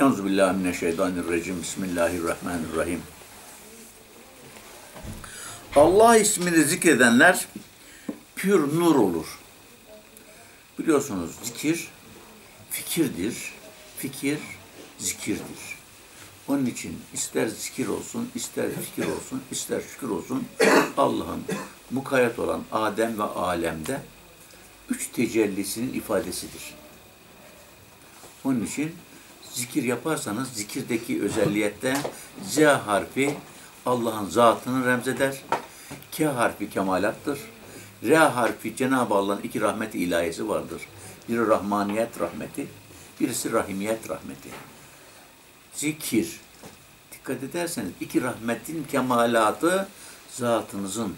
Euzubillahimineşşeytanirracim. Bismillahirrahmanirrahim. Allah ismini zikredenler pür nur olur. Biliyorsunuz zikir fikirdir. Fikir zikirdir. Onun için ister zikir olsun, ister fikir olsun, ister şükür olsun Allah'ın mukayyet olan Adem ve alemde üç tecellisinin ifadesidir. Onun için zikir yaparsanız zikirdeki özellikte Z harfi Allah'ın zatını remzeder. K harfi kemalattır. R harfi Cenab-ı Allah'ın iki rahmet ilahisi vardır. Biri rahmaniyet rahmeti, birisi rahimiyet rahmeti. Zikir. Dikkat ederseniz iki rahmetin kemalatı zatınızın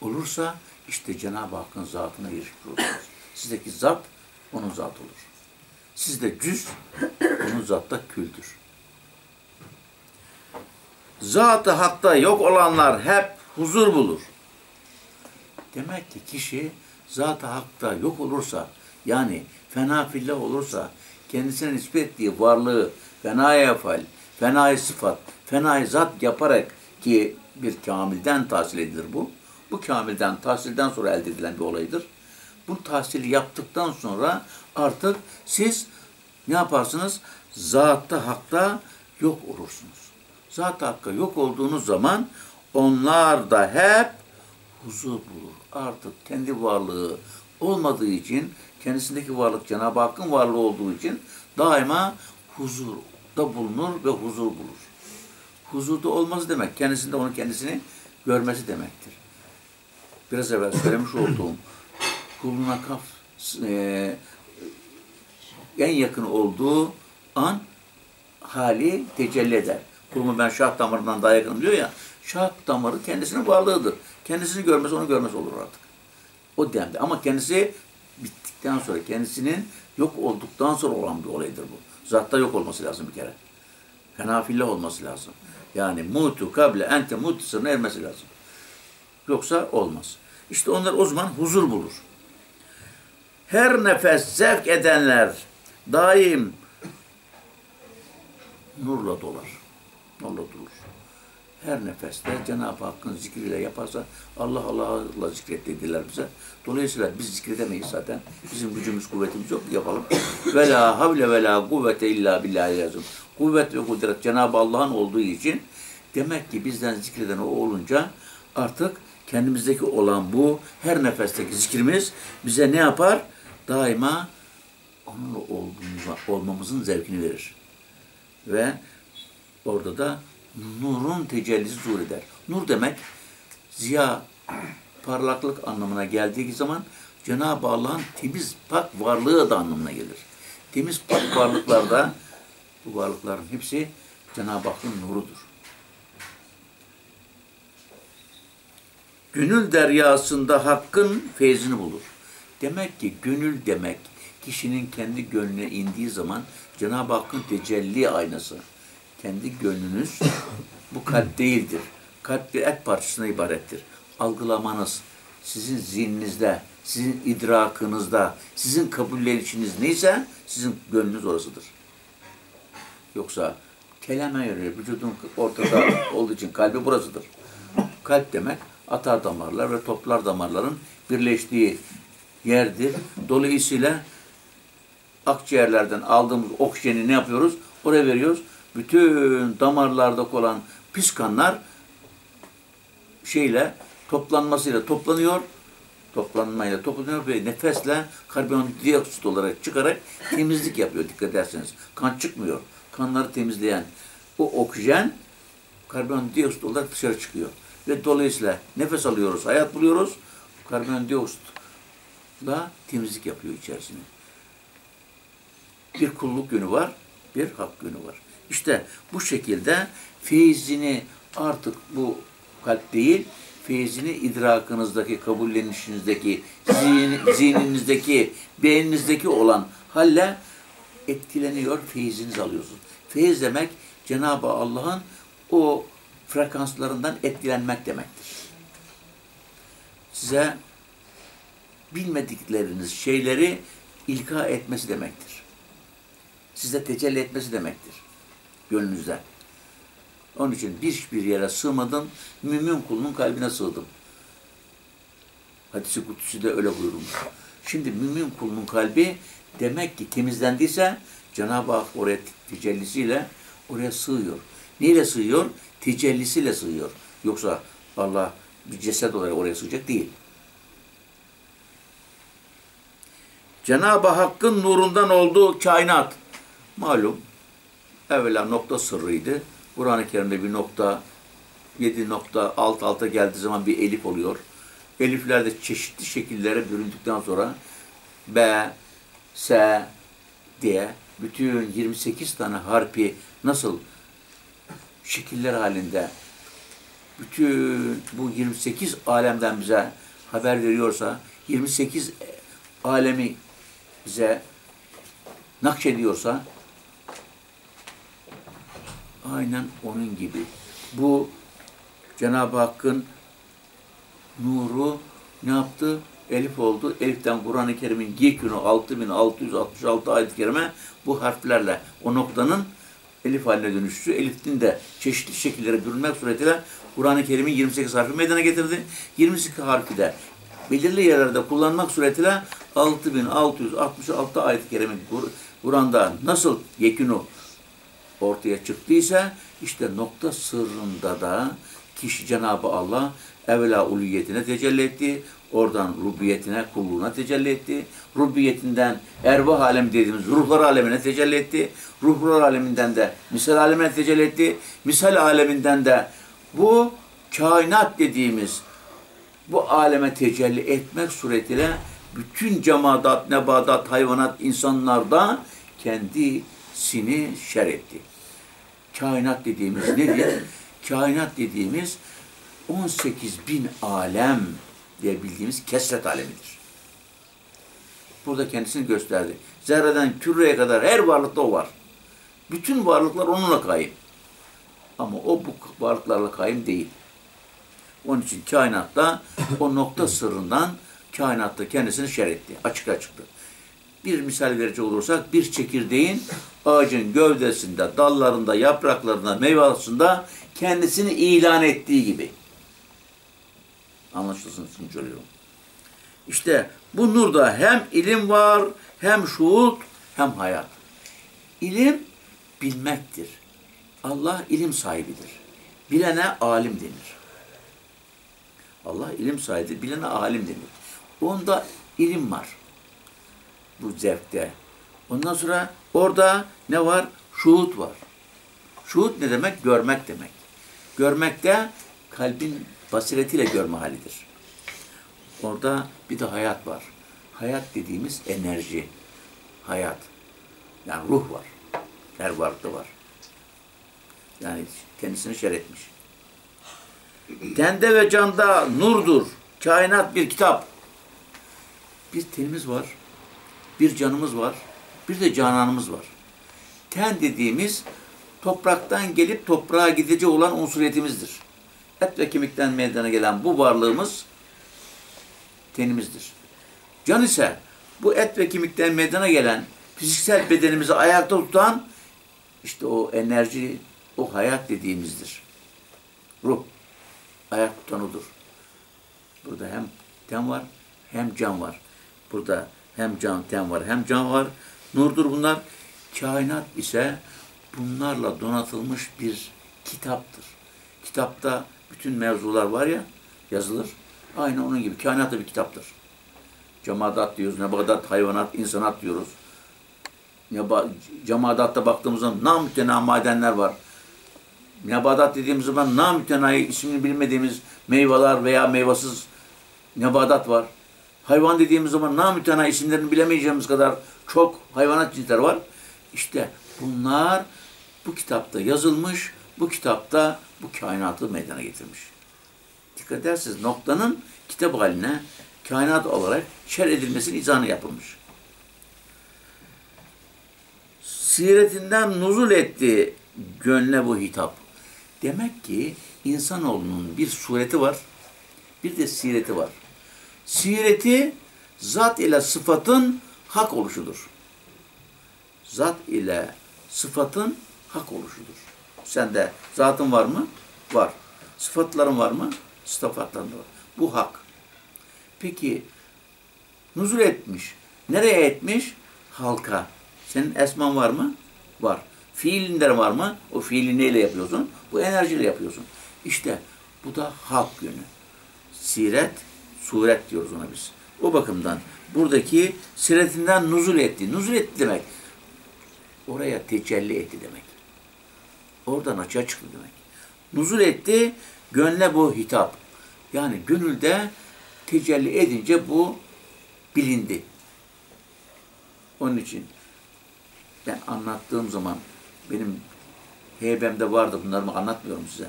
olursa işte Cenab-ı Hakk'ın zatına erişmiş olursunuz. Sizdeki zat onun zat olur. Sizde cüz, onun zatta küldür. Zat-ı hakta yok olanlar hep huzur bulur. Demek ki kişi zat-ı hakta yok olursa, yani fena fillah olursa, kendisine nispet ettiği varlığı fenaya fal, fenaya sıfat, fenaya zat yaparak ki bir kamilden tahsil edilir bu. Bu kamilden, tahsilden sonra elde edilen bir olaydır. Bu tahsili yaptıktan sonra artık siz ne yaparsınız? Zatta hakta yok olursunuz. Zat hakka yok olduğunuz zaman onlar da hep huzur bulur. Artık kendi varlığı olmadığı için, kendisindeki varlık Cenab-ı Hakk'ın varlığı olduğu için daima huzurda bulunur ve huzur bulur. Huzurda olması demek, kendisinde onun kendisini görmesi demektir. Biraz evvel söylemiş olduğum kuluna kaf e, en yakın olduğu an hali tecelli eder. Kulumu ben şah damarından daha yakınım diyor ya, şah damarı kendisinin varlığıdır. Kendisini görmez, onu görmez olur artık. O demde. Ama kendisi bittikten sonra, kendisinin yok olduktan sonra olan bir olaydır bu. Zatta yok olması lazım bir kere. Fenafillah olması lazım. Yani mutu kable ente mutu sırrına ermesi lazım. Yoksa olmaz. İşte onlar o zaman huzur bulur. Her nefes zevk edenler daim nurla dolar. Nurla durur. Her nefeste Cenab-ı Hakk'ın zikriyle yaparsa Allah Allah'la zikret dediler bize. Dolayısıyla biz zikredemeyiz zaten. Bizim gücümüz, kuvvetimiz yok. Yapalım. Ve la havle ve la kuvvete illa billahi lazım. Kuvvet ve kudret Cenab-ı Allah'ın olduğu için demek ki bizden zikreden o olunca artık kendimizdeki olan bu her nefesteki zikrimiz bize ne yapar? Daima onunla olduğumuza, olmamızın zevkini verir. Ve orada da nurun tecellisi zuhur eder. Nur demek ziya, parlaklık anlamına geldiği zaman Cenab-ı Allah'ın temiz, pak varlığı da anlamına gelir. Temiz, pak varlıklarda bu varlıkların hepsi Cenab-ı Hakk'ın nurudur. Gönül deryasında hakkın feyzini bulur. Demek ki gönül demek kişinin kendi gönlüne indiği zaman Cenab-ı Hakk'ın tecelli aynası. Kendi gönlünüz bu kalp değildir. Kalp bir et parçasına ibarettir. Algılamanız, sizin zihninizde, sizin idrakınızda, sizin kabullenişiniz neyse sizin gönlünüz orasıdır. Yoksa kelime göre vücudun ortada olduğu için kalbi burasıdır. Kalp demek atar damarlar ve toplar damarların birleştiği yerdir. Dolayısıyla akciğerlerden aldığımız oksijeni ne yapıyoruz? Oraya veriyoruz. Bütün damarlarda olan pis kanlar şeyle toplanmasıyla toplanıyor. Toplanmayla toplanıyor ve nefesle karbondioksit olarak çıkarak temizlik yapıyor dikkat ederseniz. Kan çıkmıyor. Kanları temizleyen o oksijen karbondioksit olarak dışarı çıkıyor. Ve dolayısıyla nefes alıyoruz, hayat buluyoruz. Karbondioksitla temizlik yapıyor içerisine. Bir kulluk günü var, bir hak günü var. İşte bu şekilde feyzini artık bu kalp değil, feyzini idrakınızdaki, kabullenişinizdeki, zihin, zihninizdeki, beyninizdeki olan halle etkileniyor, feyzinizi alıyorsunuz. Feyiz demek Cenab-ı Allah'ın o frekanslarından etkilenmek demektir. Size bilmedikleriniz şeyleri ilka etmesi demektir. Size tecelli etmesi demektir. gönlünüzde. Onun için hiçbir yere sığmadım. Mümin kulunun kalbine sığdım. Hadis-i Kutsi de öyle buyurulmuş. Şimdi mümin kulunun kalbi demek ki temizlendiyse Cenab-ı Hak oraya tecellisiyle oraya sığıyor. Neyle sığıyor? Tecellisiyle sığıyor. Yoksa Allah bir ceset olarak oraya sığacak değil. Cenab-ı Hakk'ın nurundan olduğu kainat. Malum evvela nokta sırrıydı. Kur'an-ı Kerim'de bir nokta, yedi nokta alt alta geldiği zaman bir elif oluyor. Elifler de çeşitli şekillere büründükten sonra B, S diye bütün 28 tane harfi nasıl şekiller halinde bütün bu 28 alemden bize haber veriyorsa 28 alemi bize nakşediyorsa aynen onun gibi. Bu Cenab-ı Hakk'ın nuru ne yaptı? Elif oldu. Elif'ten Kur'an-ı Kerim'in yekünü 6666 ayet-i kerime bu harflerle o noktanın elif haline dönüştü. Elif'in de çeşitli şekillere bürünmek suretiyle Kur'an-ı Kerim'in 28 harfi meydana getirdi. 28 harfi de belirli yerlerde kullanmak suretiyle 6666 ayet-i kerimin Kur'an'da nasıl yekünü ortaya çıktıysa işte nokta sırrında da kişi Cenab-ı Allah evvela uluyetine tecelli etti. Oradan rubiyetine, kulluğuna tecelli etti. Rubiyetinden ervah alem dediğimiz ruhlar alemine tecelli etti. Ruhlar aleminden de misal alemine tecelli etti. Misal aleminden de bu kainat dediğimiz bu aleme tecelli etmek suretiyle bütün cemaat, nebadat, hayvanat, insanlarda kendisini şer etti. Kainat dediğimiz nedir? Kainat dediğimiz 18 bin alem diye bildiğimiz kesret alemidir. Burada kendisini gösterdi. Zerreden küreye kadar her varlıkta o var. Bütün varlıklar onunla kayım. Ama o bu varlıklarla kayım değil. Onun için kainatta o nokta sırrından kainatta kendisini şer etti. Açık açıktı. Bir misal verecek olursak bir çekirdeğin ağacın gövdesinde, dallarında, yapraklarında, meyvasında kendisini ilan ettiği gibi. Anlaşılsın için söylüyorum. İşte bu nurda hem ilim var, hem şuhut, hem hayat. İlim bilmektir. Allah ilim sahibidir. Bilene alim denir. Allah ilim sahibi, bilene alim denir. Onda ilim var. Bu zevkte. Ondan sonra orada ne var? Şuhut var. Şuhut ne demek? Görmek demek. Görmekte kalbin basiretiyle görme halidir. Orada bir de hayat var. Hayat dediğimiz enerji. Hayat. Yani ruh var. Her varlıkta var. Yani kendisini şer etmiş. Tende ve canda nurdur. Kainat bir kitap. Bir tenimiz var. Bir canımız var. Bir de cananımız var. Ten dediğimiz topraktan gelip toprağa gidecek olan unsuriyetimizdir. Et ve kemikten meydana gelen bu varlığımız tenimizdir. Can ise bu et ve kemikten meydana gelen fiziksel bedenimizi ayakta tutan işte o enerji, o hayat dediğimizdir. Ruh. Ayak tutan odur. Burada hem ten var hem can var. Burada hem can, ten var hem can var. Nurdur bunlar. Kainat ise bunlarla donatılmış bir kitaptır. Kitapta bütün mevzular var ya yazılır. Aynı onun gibi. Kainat da bir kitaptır. Cemaat diyoruz, nebadat, hayvanat, insanat diyoruz. Neba, cemadatta baktığımız zaman namütena madenler var. Nebadat dediğimiz zaman namütenayı ismini bilmediğimiz meyveler veya meyvasız nebadat var. Hayvan dediğimiz zaman namütena isimlerini bilemeyeceğimiz kadar çok hayvanat cinsleri var. İşte bunlar bu kitapta yazılmış, bu kitapta bu kainatı meydana getirmiş. Dikkat ederseniz noktanın kitap haline kainat olarak şer edilmesinin izahını yapılmış. Siretinden nuzul etti gönle bu hitap. Demek ki insanoğlunun bir sureti var, bir de sireti var. Sireti zat ile sıfatın hak oluşudur. Zat ile sıfatın hak oluşudur. Sende zatın var mı? Var. Sıfatların var mı? Sıfatların da var. Bu hak. Peki nuzul etmiş. Nereye etmiş? Halka. Senin esman var mı? Var. Fiilinde var mı? O fiili neyle yapıyorsun? Bu enerjiyle yapıyorsun. İşte bu da halk yönü. Siret, suret diyoruz ona biz. O bakımdan buradaki siretinden nuzul etti. Nuzul etti demek. Oraya tecelli etti demek. Oradan açığa çıktı demek. Nuzul etti, gönle bu hitap. Yani gönülde tecelli edince bu bilindi. Onun için ben anlattığım zaman benim heybemde vardı bunları anlatmıyorum size.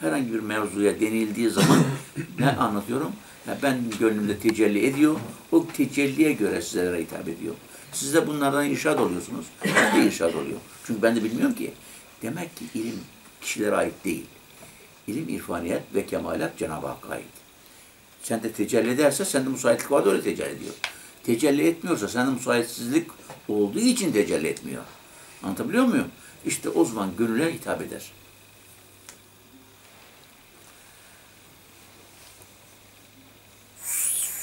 Herhangi bir mevzuya denildiği zaman ne anlatıyorum? Ben gönlümde tecelli ediyor. O tecelliye göre sizlere hitap ediyor. Siz de bunlardan irşad oluyorsunuz. Ben de irşad oluyor. Çünkü ben de bilmiyorum ki. Demek ki ilim kişilere ait değil. İlim, irfaniyet ve kemalat Cenab-ı Hakk'a ait. Sen de tecelli ederse sende müsaitlik vardı öyle tecelli ediyor. Tecelli etmiyorsa sende müsaitsizlik olduğu için tecelli etmiyor. Anlatabiliyor muyum? İşte o zaman gönüle hitap eder.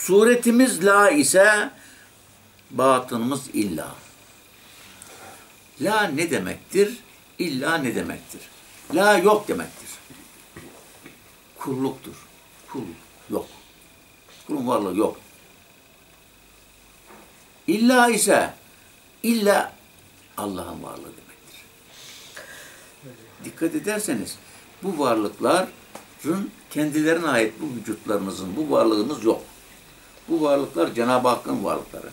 Suretimiz la ise batınımız illa. La ne demektir? İlla ne demektir? La yok demektir. Kulluktur. Kul yok. Kulun varlığı yok. İlla ise illa Allah'ın varlığı demektir. Dikkat ederseniz bu varlıkların kendilerine ait bu vücutlarımızın, bu varlığımız yok. Bu varlıklar Cenab-ı Hakk'ın varlıkları.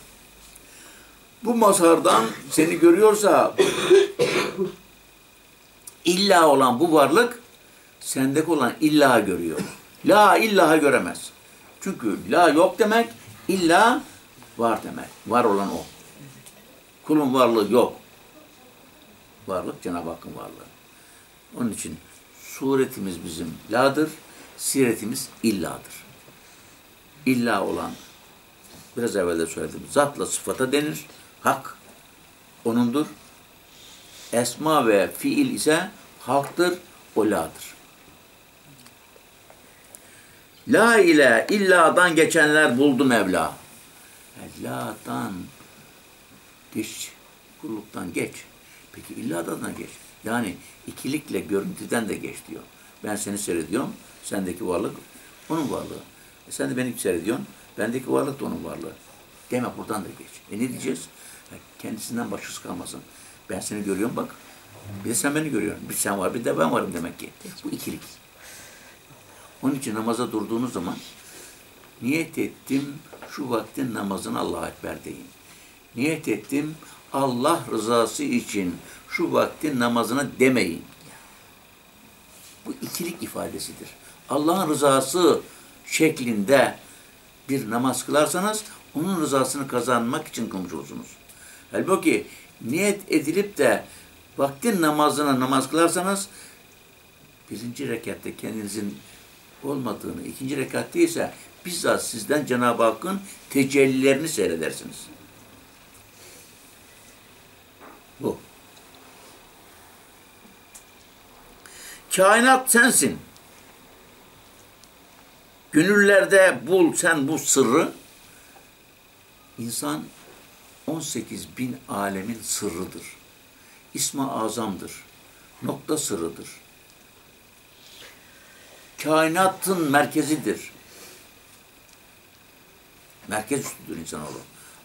Bu mazhardan seni görüyorsa illa olan bu varlık sendeki olan illa görüyor. La illaha göremez. Çünkü la yok demek, illa var demek. Var olan o. Kulun varlığı yok. Varlık Cenab-ı Hakk'ın varlığı. Onun için suretimiz bizim la'dır, siretimiz illadır. İlla olan, biraz evvel de söyledim, zatla sıfata denir, hak onundur. Esma ve fiil ise halktır, o. La ile illadan geçenler buldu Mevla. La'dan geç, kulluktan geç. Peki illadan geç. Yani ikilikle görüntüden de geç diyor. Ben seni seyrediyorum, sendeki varlık onun varlığı. E sen de beni seyrediyorsun, bendeki varlık da onun varlığı. Deme buradan da geç. E ne diyeceğiz? Kendisinden başkası kalmasın. Ben seni görüyorum bak. Bir de sen beni görüyorsun. Bir sen var bir de ben varım demek ki. Bu ikilik. Onun için namaza durduğunuz zaman niyet ettim şu vaktin namazını Allah'a Ekber deyin. Niyet ettim Allah rızası için şu vaktin namazını demeyin. Bu ikilik ifadesidir. Allah'ın rızası şeklinde bir namaz kılarsanız onun rızasını kazanmak için kılmış olursunuz. Halbuki niyet edilip de vaktin namazına namaz kılarsanız birinci rekatta kendinizin olmadığını, ikinci rekatta ise bizzat sizden Cenab-ı Hakk'ın tecellilerini seyredersiniz. Bu. Kainat sensin. Gönüllerde bul sen bu sırrı. İnsan 18 bin alemin sırrıdır. İsma azamdır. Nokta sırrıdır. Kainatın merkezidir. Merkez üstüdür insanoğlu.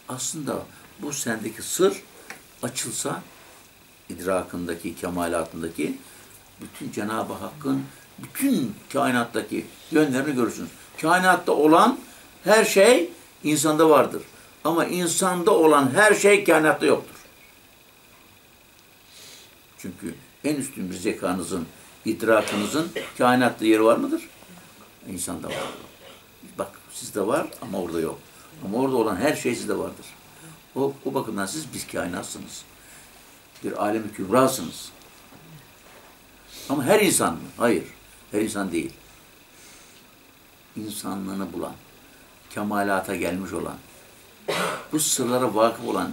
Aslında bu sendeki sır açılsa idrakındaki, kemalatındaki bütün Cenab-ı Hakk'ın bütün kainattaki yönlerini görürsünüz. Kainatta olan her şey insanda vardır. Ama insanda olan her şey kainatta yoktur. Çünkü en üstün bir zekanızın, idrakınızın kainatta yeri var mıdır? İnsanda var. Bak sizde var ama orada yok. Ama orada olan her şey sizde vardır. O, o bakımdan siz biz kainatsınız. Bir alemi kübrasınız. Ama her insan mı? Hayır. Her insan değil. İnsanlığını bulan, kemalata gelmiş olan, bu sırlara vakıf olan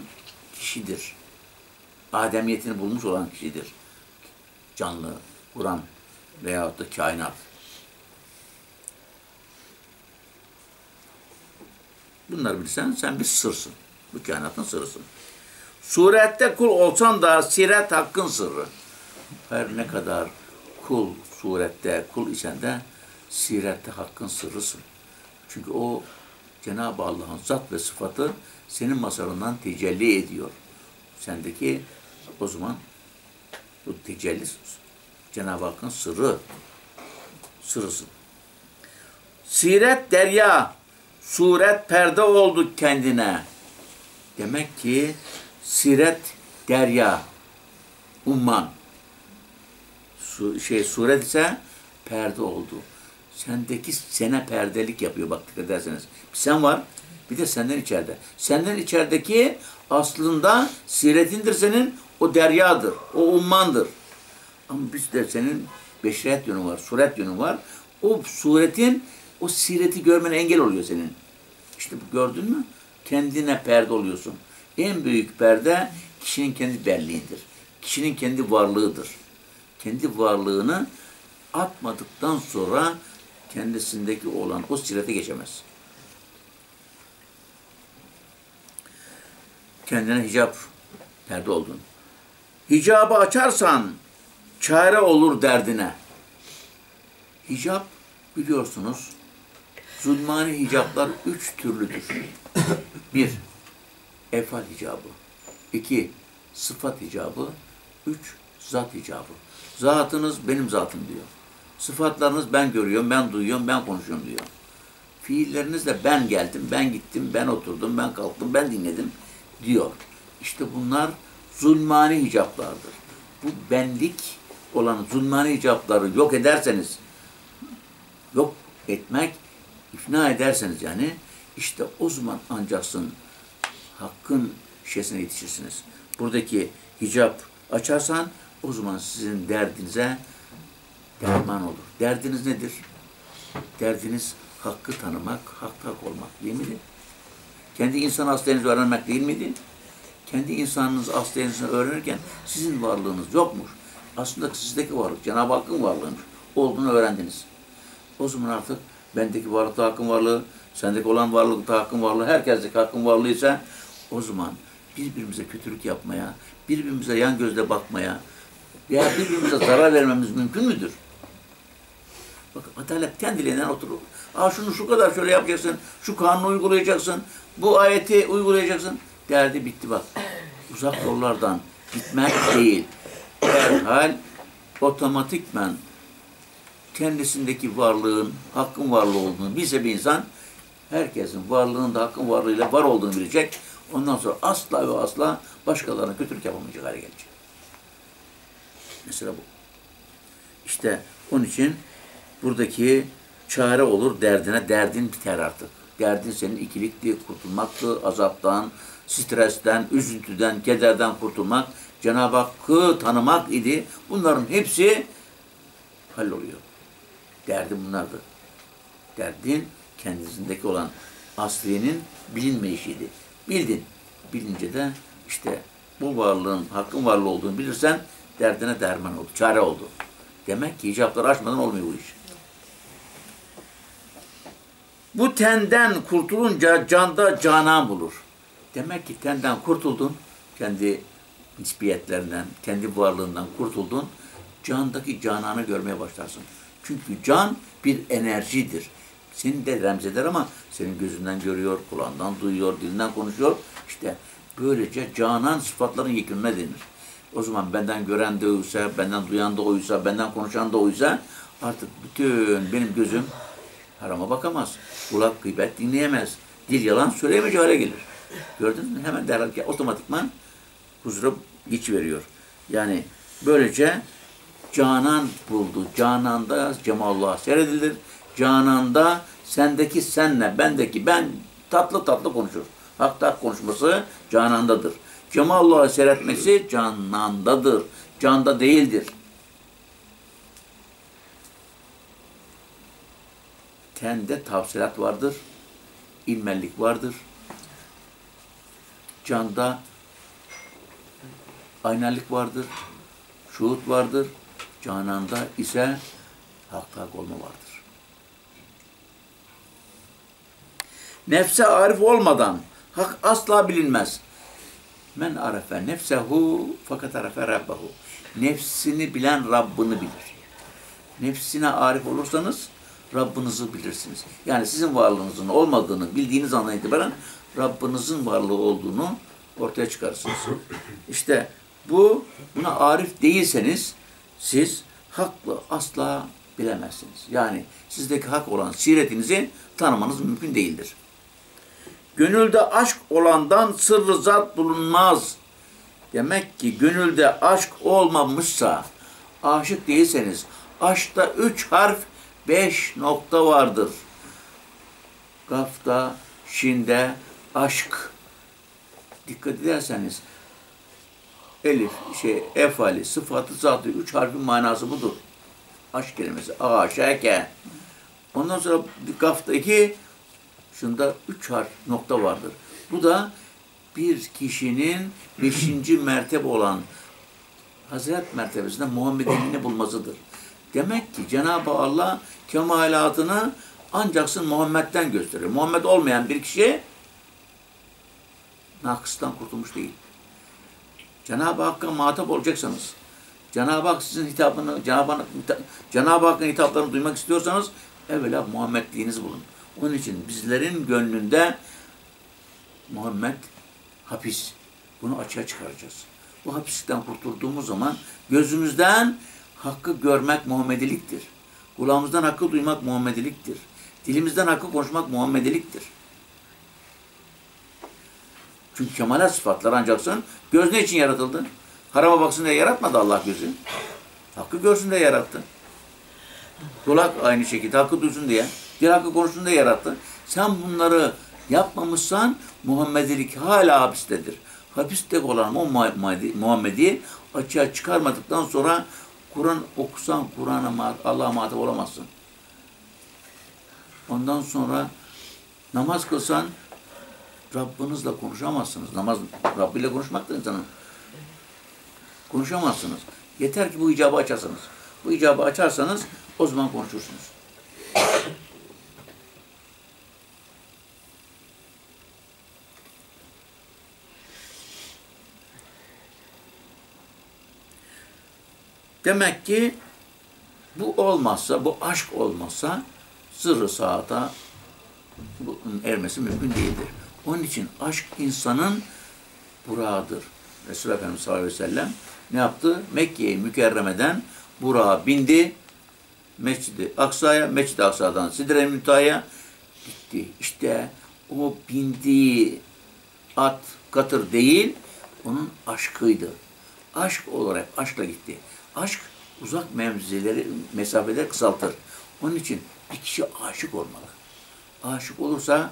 kişidir. Ademiyetini bulmuş olan kişidir. canlı, Kur'an veyahut da kainat. Bunları bilsen sen bir sırsın. Bu kainatın sırrısın. Surette kul olsan da siret hakkın sırrı. Her ne kadar kul surette kul isen de sirette hakkın sırrısın. Çünkü o Cenab-ı Allah'ın zat ve sıfatı senin masarından tecelli ediyor. Sendeki o zaman bu tecelli Cenab-ı Hakk'ın sırrı, sırrısın. Siret derya, suret perde oldu kendine. Demek ki siret derya, umman. Su, şey suret ise perde oldu. Sendeki sene perdelik yapıyor bak dikkat ederseniz. Bir sen var bir de senden içeride. Senden içerideki aslında siretindir senin o deryadır. O ummandır. Ama biz de senin beşret yönü var, suret yönü var. O suretin o sireti görmene engel oluyor senin. İşte gördün mü? Kendine perde oluyorsun. En büyük perde kişinin kendi benliğidir. Kişinin kendi varlığıdır. Kendi varlığını atmadıktan sonra kendisindeki olan o sirete geçemez. Kendine hicap perde oldun. Hicabı açarsan çare olur derdine. Hicap biliyorsunuz zulmani hicaplar üç türlüdür. Bir, efal hicabı. İki, sıfat hicabı. Üç, zat hicabı. Zatınız benim zatım diyor. Sıfatlarınız ben görüyorum, ben duyuyorum, ben konuşuyorum diyor. Fiilleriniz de ben geldim, ben gittim, ben oturdum, ben kalktım, ben dinledim diyor. İşte bunlar zulmani hicaplardır. Bu benlik olan zulmani hicapları yok ederseniz, yok etmek, ifna ederseniz yani, işte o zaman ancaksın hakkın şişesine yetişirsiniz. Buradaki hicap açarsan o zaman sizin derdinize derman olur. Derdiniz nedir? Derdiniz hakkı tanımak, hakka hak olmak değil miydi? Kendi insan aslınızı öğrenmek değil miydi? Kendi insanınız aslınızı öğrenirken sizin varlığınız yokmuş. Aslında sizdeki varlık Cenab-ı Hakk'ın varlığıymış. Olduğunu öğrendiniz. O zaman artık bendeki varlıkta hakkın varlığı, sendeki olan varlıkta hakkın varlığı, herkesteki hakkın varlığı ise o zaman birbirimize kötülük yapmaya, birbirimize yan gözle bakmaya veya birbirimize zarar vermemiz mümkün müdür? Bak adalet kendiliğinden oturur. Aa şunu şu kadar şöyle yapacaksın, şu kanunu uygulayacaksın, bu ayeti uygulayacaksın. Derdi bitti bak. Uzak yollardan gitmek değil. Derhal otomatikmen kendisindeki varlığın, hakkın varlığı olduğunu bilse bir insan, herkesin varlığın da hakkın varlığıyla var olduğunu bilecek. Ondan sonra asla ve asla başkalarına kötülük yapamayacak hale gelecek. Mesela bu. İşte onun için buradaki çare olur derdine, derdin biter artık. Derdin senin ikilikti, kurtulmaktı, azaptan, stresten, üzüntüden, kederden kurtulmak, Cenab-ı Hakk'ı tanımak idi. Bunların hepsi halloluyor. Derdi bunlardı. Derdin kendisindeki olan aslinin bilinmeyişiydi. Bildin. Bilince de işte bu varlığın, hakkın varlığı olduğunu bilirsen derdine derman oldu, çare oldu. Demek ki icapları açmadan olmuyor bu iş. Bu tenden kurtulunca canda canan bulur. Demek ki tenden kurtuldun, kendi nisbiyetlerinden, kendi varlığından kurtuldun, candaki cananı görmeye başlarsın. Çünkü can bir enerjidir. Seni de remzeder ama senin gözünden görüyor, kulağından duyuyor, dilinden konuşuyor. İşte böylece canan sıfatların yekününe denir. O zaman benden gören de oysa, benden duyan da oysa, benden konuşan da oysa artık bütün benim gözüm harama bakamaz. Kulak gıybet dinleyemez. Dil yalan söyleyemeyecek hale gelir. Gördünüz mü? Hemen derhal ki otomatikman huzura veriyor. Yani böylece canan buldu. Cananda cemalullah seyredilir. Cananda sendeki senle, bendeki ben tatlı tatlı konuşur. Hakta konuşması canandadır. Cemalullah'ı seyretmesi canandadır. Canda değildir. Tende tavsilat vardır. ilmellik vardır. Canda aynarlık vardır. Şuhut vardır. Cananda ise hakta hak olma vardır. Nefse arif olmadan hak asla bilinmez. Men arefe nefsehu fakat arefe rabbehu. Nefsini bilen Rabbini bilir. Nefsine arif olursanız Rabbinizi bilirsiniz. Yani sizin varlığınızın olmadığını bildiğiniz andan itibaren Rabbinizin varlığı olduğunu ortaya çıkarsınız. İşte bu buna arif değilseniz siz haklı asla bilemezsiniz. Yani sizdeki hak olan siretinizi tanımanız mümkün değildir. Gönülde aşk olandan sırrı zat bulunmaz. Demek ki gönülde aşk olmamışsa, aşık değilseniz, aşkta üç harf, beş nokta vardır. Gafta, şinde, aşk. Dikkat ederseniz, elif, şey, efali, sıfatı, zatı, üç harfin manası budur. Aşk kelimesi. A, şeke. Ondan sonra gaftaki şunda üç harf nokta vardır. Bu da bir kişinin beşinci mertebe olan Hazret mertebesinde Muhammed'ini bulmasıdır. Demek ki Cenab-ı Allah kemalatını ancaksın Muhammed'den gösteriyor. Muhammed olmayan bir kişi nakıstan kurtulmuş değil. Cenab-ı Hakk'a muhatap olacaksanız, Cenab-ı Hak sizin hitabını, Cenab-ı Cenab Hakk'ın hitaplarını duymak istiyorsanız evvela Muhammedliğinizi bulun. Onun için bizlerin gönlünde Muhammed hapis. Bunu açığa çıkaracağız. Bu hapisten kurtulduğumuz zaman gözümüzden hakkı görmek Muhammediliktir. Kulağımızdan hakkı duymak Muhammediliktir. Dilimizden hakkı konuşmak Muhammediliktir. Çünkü kemalat sıfatlar ancaksın. Göz ne için yaratıldı? Harama baksın diye yaratmadı Allah gözü. Hakkı görsün diye yarattı. Kulak aynı şekilde hakkı duysun diye. Bir hakkı konuşsun diye yarattı. Sen bunları yapmamışsan Muhammedilik hala hapistedir. Hapiste olan o Muhammedi açığa çıkarmadıktan sonra Kur'an okusan Kur'an'a Allah'a muhatap olamazsın. Ondan sonra namaz kılsan Rabbinizle konuşamazsınız. Namaz Rabbi ile konuşmak da insanın. Konuşamazsınız. Yeter ki bu icabı açarsanız. Bu icabı açarsanız o zaman konuşursunuz. Demek ki bu olmazsa, bu aşk olmazsa sırrı saata ermesi mümkün değildir. Onun için aşk insanın burağıdır. Resulullah Efendimiz sallallahu aleyhi ve sellem ne yaptı? Mekke'yi mükerremeden burağa bindi. Mescid-i Aksa'ya, Mescid-i Aksa'dan Sidre-i Müntaha'ya gitti. İşte o bindiği at, katır değil, onun aşkıydı. Aşk olarak aşkla gitti. Aşk uzak mevzileri, mesafeleri kısaltır. Onun için bir kişi aşık olmalı. Aşık olursa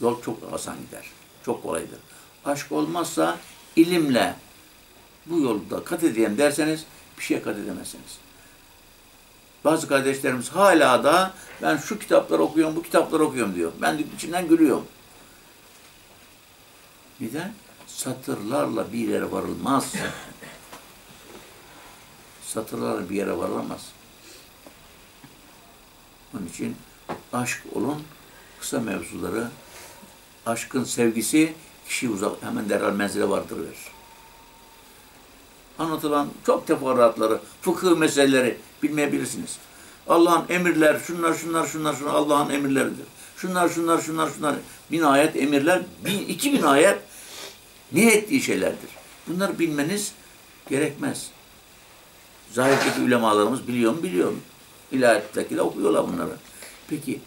yol çok asan gider. Çok kolaydır. Aşk olmazsa ilimle bu yolda kat edeyim derseniz bir şeye kat edemezsiniz. Bazı kardeşlerimiz hala da ben şu kitapları okuyorum, bu kitapları okuyorum diyor. Ben de içinden gülüyorum. Neden? Satırlarla bir yere varılmaz. Satırlarla bir yere varılamaz. Onun için aşk olun, kısa mevzuları, aşkın sevgisi kişi uzak, hemen derhal menzile vardırır. Anlatılan çok teferruatları, fıkıh meseleleri bilmeyebilirsiniz. Allah'ın emirler, şunlar, şunlar, şunlar, şunlar Allah'ın emirleridir. Şunlar, şunlar, şunlar, şunlar. Bin ayet emirler, bin, iki bin ayet ettiği şeylerdir. Bunları bilmeniz gerekmez. Zahirdeki ulemalarımız biliyor mu? Biliyor mu? İlahiyattekiler okuyorlar bunları. Peki,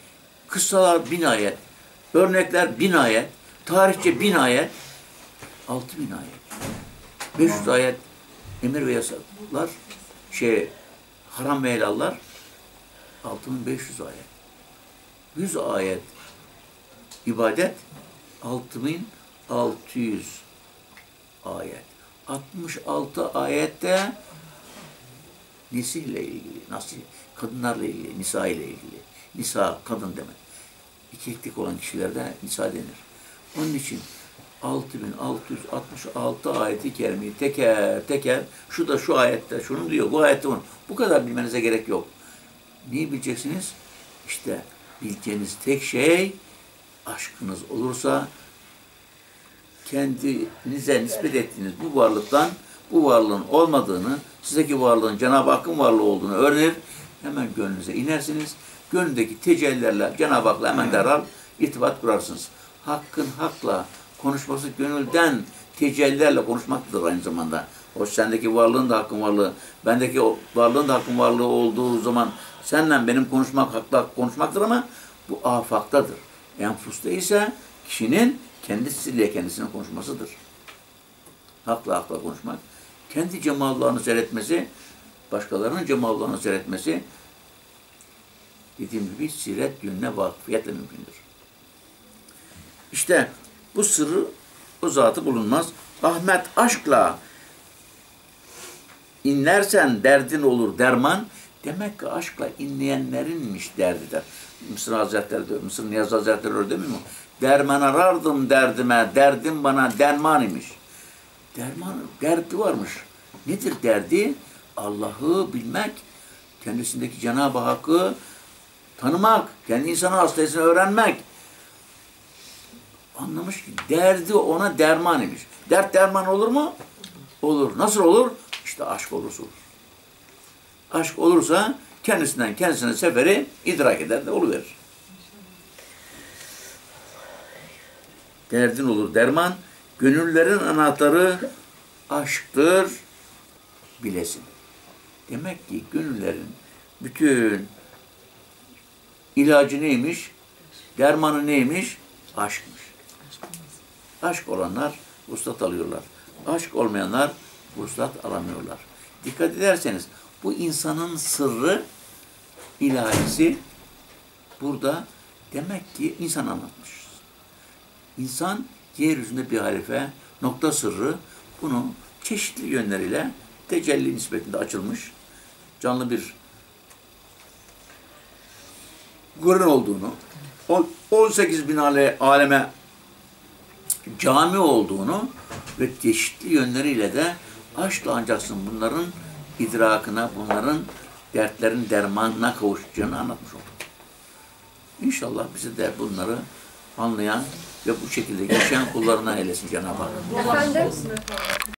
kıssalar bin ayet, örnekler bin ayet, tarihçe bin ayet, altı bin ayet. 500 ayet emir ve yasaklar, şey, haram ve helallar, 6500 ayet. 100 ayet ibadet, 6600 ayet. 66 ayette nesille ilgili, nasıl kadınlarla ilgili, nisa ile ilgili. Nisa, kadın demek. İkiliklik olan kişilerde nisa denir. Onun için 6666 ayeti kerimeyi teker teker şu da şu ayette şunu diyor bu ayette bunu. Bu kadar bilmenize gerek yok. Neyi bileceksiniz? İşte bileceğiniz tek şey aşkınız olursa kendinize nispet ettiğiniz bu varlıktan bu varlığın olmadığını, sizdeki varlığın Cenab-ı Hakk'ın varlığı olduğunu öğrenir. Hemen gönlünüze inersiniz. Gönlündeki tecellilerle Cenab-ı Hak'la hemen derhal irtibat kurarsınız. Hakkın hakla konuşması gönülden tecellilerle konuşmaktadır aynı zamanda. O sendeki varlığın da hakkın varlığı, bendeki o varlığın da hakkın varlığı olduğu zaman senle benim konuşmak hakla konuşmaktır ama bu afaktadır. Enfusta ise kişinin kendisiyle kendisine konuşmasıdır. Hakla hakla konuşmak. Kendi cemallarını seyretmesi, başkalarının cemallarını seyretmesi dediğim gibi siret yönüne vakifiyetle mümkündür. İşte bu sırrı o zatı bulunmaz. Ahmet aşkla inlersen derdin olur derman. Demek ki aşkla inleyenlerinmiş derdidir. Mısır Hazretleri de, Mısır Niyaz Hazretleri öyle demiyor mu? Derman arardım derdime, derdim bana derman imiş. Derman, derdi varmış. Nedir derdi? Allah'ı bilmek, kendisindeki Cenab-ı Hakk'ı tanımak, kendi insanı hastayısını öğrenmek. Anlamış ki derdi ona derman imiş. Dert derman olur mu? Olur. Nasıl olur? İşte aşk olursa olur. Aşk olursa kendisinden kendisine seferi idrak eder de oluverir. Derdin olur derman. Gönüllerin anahtarı aşktır bilesin. Demek ki gönüllerin bütün ilacı neymiş? Dermanı neymiş? Aşkmış. Aşk olanlar vuslat alıyorlar. Aşk olmayanlar vuslat alamıyorlar. Dikkat ederseniz bu insanın sırrı ilahisi burada demek ki insan anlatmış. İnsan yeryüzünde bir halife, nokta sırrı bunu çeşitli yönleriyle tecelli nispetinde açılmış canlı bir görün olduğunu, o 18 bin ale- aleme cami olduğunu ve çeşitli yönleriyle de aşkla ancaksın bunların idrakına, bunların dertlerin dermanına kavuşacağını anlatmış olduk. İnşallah bizi de bunları anlayan ve bu şekilde yaşayan kullarına eylesin Cenab-ı Hak. Efendim?